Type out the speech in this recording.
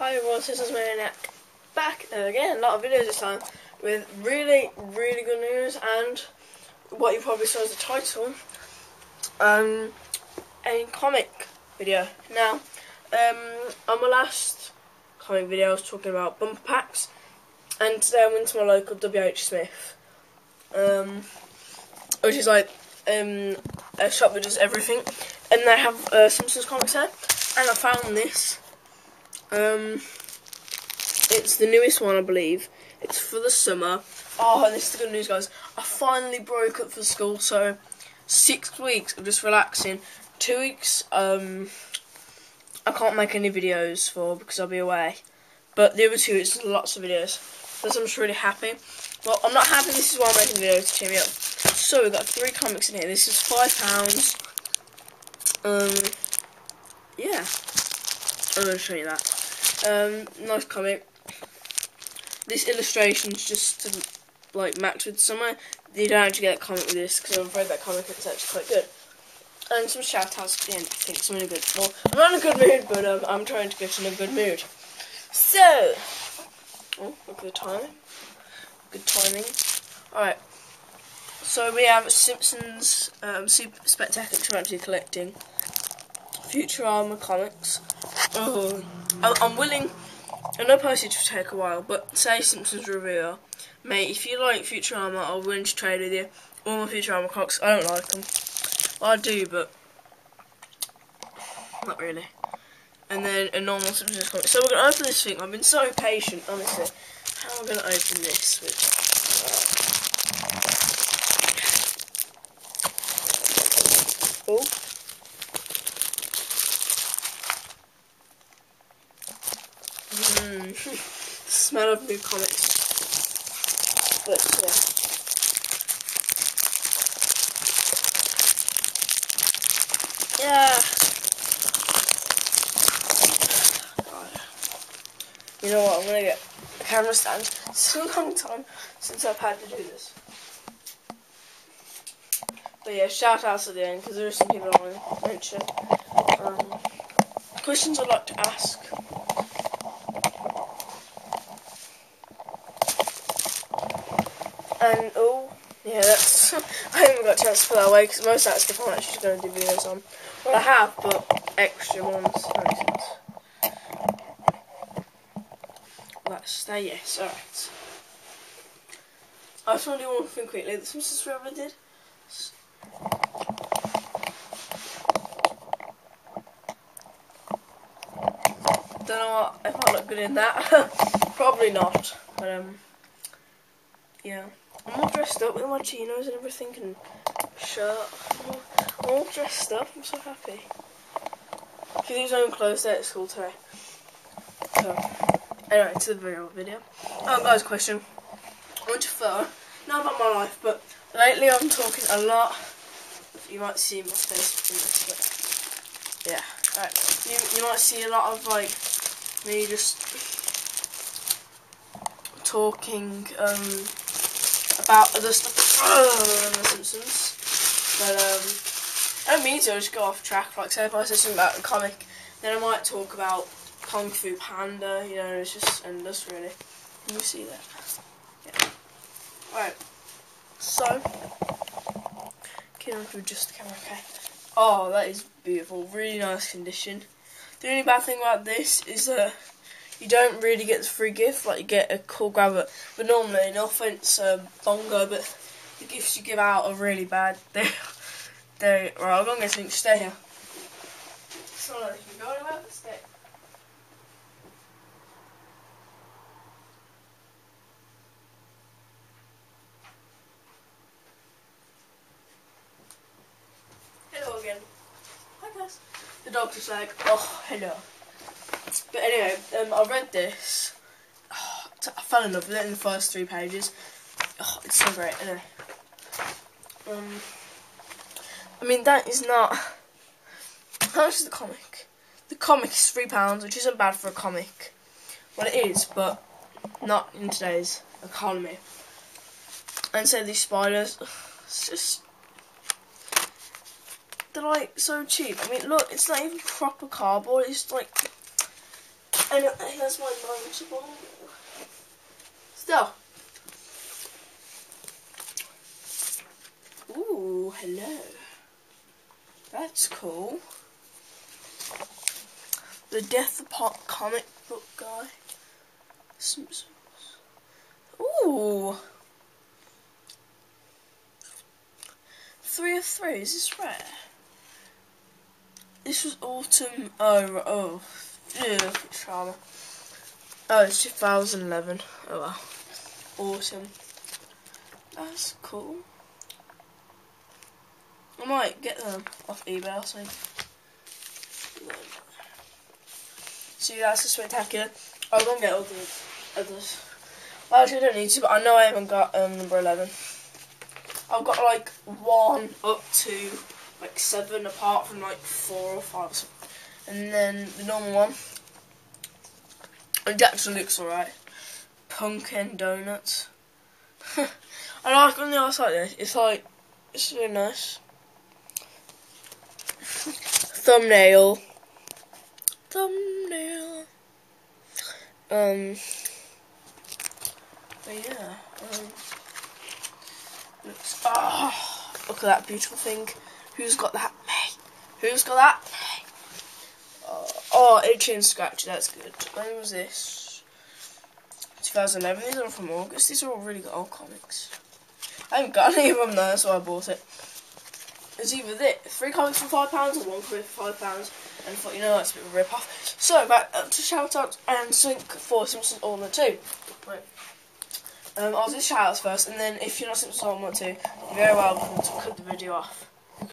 Hi everyone, this is Maniac back again, a lot of videos this time with really, really good news and what you probably saw as the title, um, a comic video. Now, um, on my last comic video I was talking about bumper packs and today I went to my local WH Smith, um, which is like um, a shop that does everything and they have uh, Simpsons comics there and I found this um, it's the newest one, I believe. It's for the summer. Oh, this is the good news, guys. I finally broke up for school, so six weeks of just relaxing. Two weeks, um, I can't make any videos for because I'll be away. But the other two, it's lots of videos. So I'm just really happy. Well, I'm not happy. This is why I'm making videos to cheer me up. So we've got three comics in here. This is five pounds. Um, yeah. I'm to show you that. Um, nice comic. This illustration's just to like match with summer. You don't actually get a comic with this because I've read that comic it's actually quite good. And some shout outs at the end, I think, really good. Well, I'm not in a good mood, but um, I'm trying to get in a good mood. So, oh, look at the time. Good timing. Alright. So we have Simpsons um, Super Spectacular Trinity Collecting, Futurama comics, Oh, I'm willing. I know postage will take a while, but say Simpsons reviewer, mate. If you like Futurama, I'll willing to trade with you. All my Futurama clocks, I don't like them. Well, I do, but not really. And then a normal Simpsons comic. So we're gonna open this thing. I've been so patient, honestly. How am I gonna open this? With, oh. smell of new comics. But yeah. Yeah. God. You know what? I'm gonna get camera stand. It's a long time since I've had to do this. But yeah, shout outs at the end because there are some people I want to mention. Um, questions I'd like to ask. And oh, yeah, that's. I haven't got a chance to put that away because most of that stuff I'm actually going to do videos on. Well, I have, but extra ones. Let's stay, yes, alright. I just want to do one thing quickly. This was just did. Don't know what, if I look good in that. Probably not, but um, yeah. I'm all dressed up with my chinos and everything and shirt. I'm all, dressed up. I'm so happy. Because he was own clothes there at school today. So, anyway, to the real video. Oh, guys, question. I want to throw, not about my life, but lately I'm talking a lot. You might see my face in this, but yeah. Alright, you, you might see a lot of like me just talking um, about other stuff uh, The Simpsons. But um, I don't mean to, I just go off track. Like, say if I say something about a comic, then I might talk about Kung Fu Panda, you know, it's just endless, really. Can you see that? Yeah. Right. So, get on through just the camera, okay. Oh, that is beautiful. Really nice condition. The only bad thing about this is that you don't really get the free gift, like you get a cool grabber. But normally, no offense, um, Bongo, but the gifts you give out are really bad. They, they, right, I'm gonna to stay here. So, you can go anywhere, stay. Hello again. Hi guys. The just like, oh, hello. But anyway, um, I read this. Oh, I fell in love with it in the first three pages. Oh, it's so great. Anyway, um, I mean that is not. How much is the comic? The comic is three pounds, which isn't bad for a comic. Well, it is, but not in today's economy. And so these spiders, it's just they're like so cheap. I mean, look, it's not even proper cardboard. It's like And uh, here's my notable. Still. Ooh, hello. That's cool. The Death Apart comic book guy. Simpsons. Ooh. Three of three, is this rare? This was autumn. Oh, oh. Oh, it's 2011. Oh wow. Awesome. That's cool. I might get them off eBay or something. See, that's a spectacular. I'll go and get all the others. Well, actually, I don't need to, but I know I haven't got um, number 11. I've got like one up to like seven, apart from like four or five. And then the normal one. It actually looks alright. Pumpkin donuts. I like on the outside. It's like it's really nice. Thumbnail. Thumbnail. Um. But yeah. Um. Looks. Oh, look at that beautiful thing. Who's got that? Me. Who's got that? Oh, itchy and scratchy. That's good. When was this? 2011. These are from August. These are all really good old comics. I haven't got any of them though, so I bought it. It's either this, three comics for five pounds or one comic for five pounds, and I thought, you know, that's a bit of a rip off. So back up to shout out and sync for Simpsons Ultimate 2. Right. Um, I'll do shout outs first, and then if you're not Simpsons Ultimate 2, you're very welcome to cut the video off.